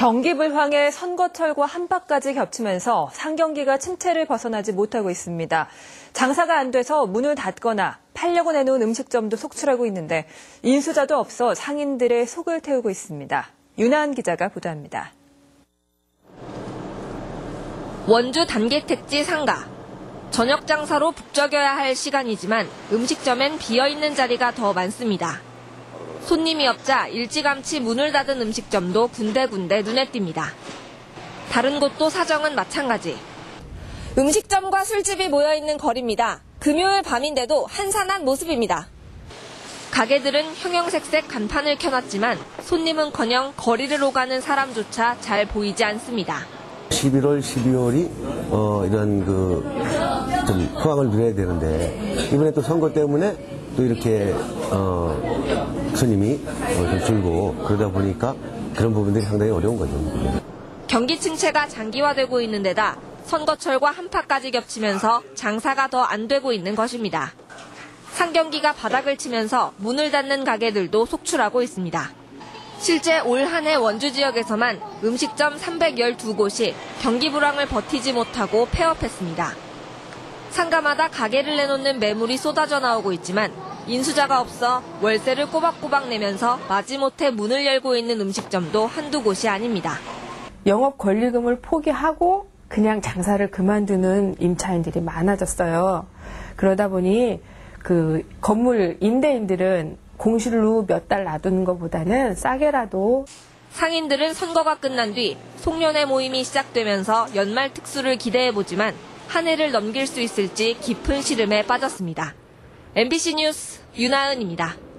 경기 불황에 선거철과 한파까지 겹치면서 상경기가 침체를 벗어나지 못하고 있습니다. 장사가 안 돼서 문을 닫거나 팔려고 내놓은 음식점도 속출하고 있는데 인수자도 없어 상인들의 속을 태우고 있습니다. 윤하은 기자가 보도합니다. 원주 단계 택지 상가. 저녁 장사로 북적여야 할 시간이지만 음식점엔 비어있는 자리가 더 많습니다. 손님이 없자 일찌감치 문을 닫은 음식점도 군데군데 눈에 띕니다. 다른 곳도 사정은 마찬가지. 음식점과 술집이 모여 있는 거리입니다. 금요일 밤인데도 한산한 모습입니다. 가게들은 형형색색 간판을 켜놨지만 손님은커녕 거리를 오가는 사람조차 잘 보이지 않습니다. 11월, 12월이 어, 이런 그좀 호황을 누려야 되는데 이번에 또 선거 때문에 또 이렇게 어, 손님이 어, 좀 줄고 그러다 보니까 그런 부분들이 상당히 어려운 거죠. 경기 침체가 장기화되고 있는 데다 선거철과 한파까지 겹치면서 장사가 더 안 되고 있는 것입니다. 상경기가 바닥을 치면서 문을 닫는 가게들도 속출하고 있습니다. 실제 올 한 해 원주 지역에서만 음식점 312곳이 경기 불황을 버티지 못하고 폐업했습니다. 상가마다 가게를 내놓는 매물이 쏟아져 나오고 있지만 인수자가 없어 월세를 꼬박꼬박 내면서 마지못해 문을 열고 있는 음식점도 한두 곳이 아닙니다. 영업 권리금을 포기하고 그냥 장사를 그만두는 임차인들이 많아졌어요. 그러다 보니 그 건물 임대인들은 공실로 몇 달 놔두는 것보다는 싸게라도 상인들은 선거가 끝난 뒤 송년회 모임이 시작되면서 연말 특수를 기대해보지만 한 해를 넘길 수 있을지 깊은 시름에 빠졌습니다. MBC 뉴스 윤하은입니다.